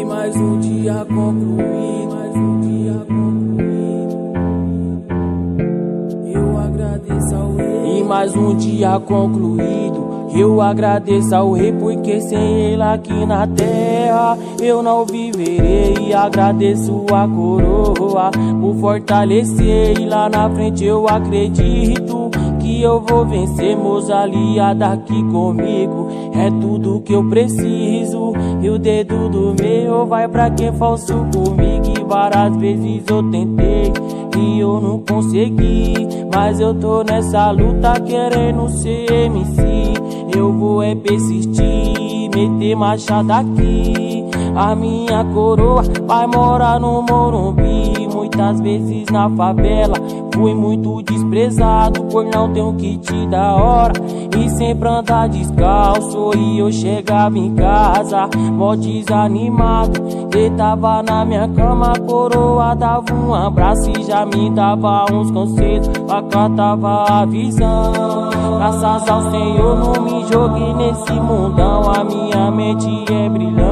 E mais um dia concluído, mais um dia concluído. Eu agradeço ao rei. E mais um dia concluído. Eu agradeço ao rei porque sem ele aqui na terra eu não viverei. E agradeço a coroa por fortalecer e lá na frente eu acredito que eu vou vencer. Meus aliados aqui comigo é tudo que eu preciso. E o dedo do meu vai pra quem falso comigo. E várias vezes eu tentei e eu não consegui. Mas eu tô nessa luta querendo ser MC. Eu vou é persistir, meter machado aqui. A minha coroa vai morar no Morumbi. Muitas vezes na favela fui muito desprezado por não ter um kit da hora e sempre andar descalço. E eu chegava em casa, mó desanimado. Deitava na minha cama, a coroa dava um abraço e já me dava uns conselhos. Acatava a visão. Graças ao Senhor, não me joguei nesse mundão. A minha mente é brilhante,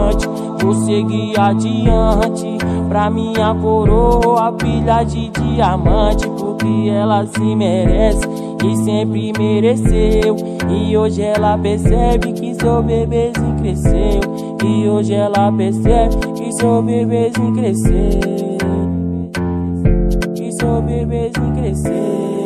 vou seguir adiante. Pra minha coroa, filha de diamante, porque ela se merece e sempre mereceu. E hoje ela percebe que seu bebezinho cresceu. E hoje ela percebe que seu bebezinho cresceu. Que seu bebezinho cresceu.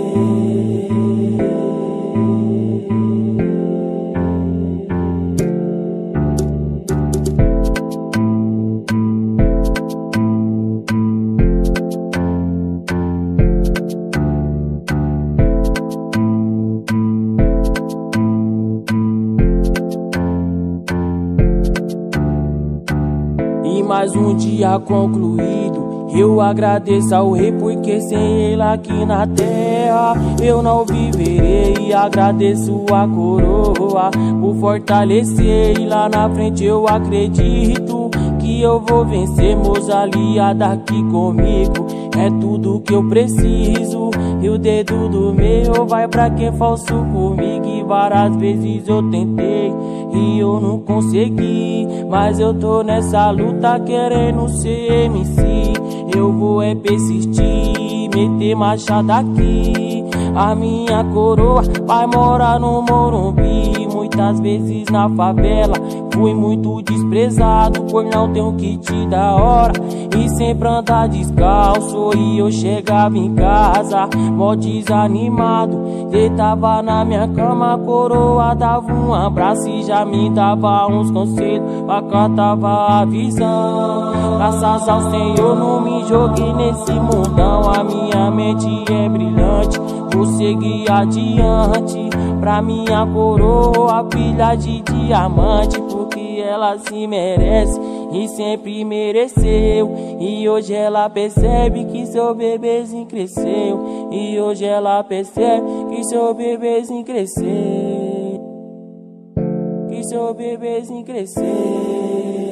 Mais um dia concluído. Eu agradeço ao rei porque sem ele aqui na terra eu não viverei. E agradeço a coroa por fortalecer. E lá na frente eu acredito que eu vou vencer. Meus aliados aqui comigo é tudo que eu preciso. E o dedo do meu vai pra quem falso comigo. E várias vezes eu tentei e eu não consegui. Mas eu tô nessa luta querendo ser MC. Eu vou é persistir, meter machado aqui. A minha coroa vai morar no Morumbi. Muitas vezes na favela fui muito desprezado por não ter um kit da hora e sempre andar descalço. E eu chegava em casa, mó desanimado. Deitava na minha cama, a coroa dava um abraço e já me dava uns conselhos. Acatava a visão. Graças ao Senhor, não me joguei nesse mundão. A minha mente é brilhante, vou seguir adiante. Pra minha coroa, filha de diamante, porque ela se merece e sempre mereceu. E hoje ela percebe que seu bebezinho cresceu. E hoje ela percebe que seu bebezinho cresceu. Que seu bebezinho cresceu.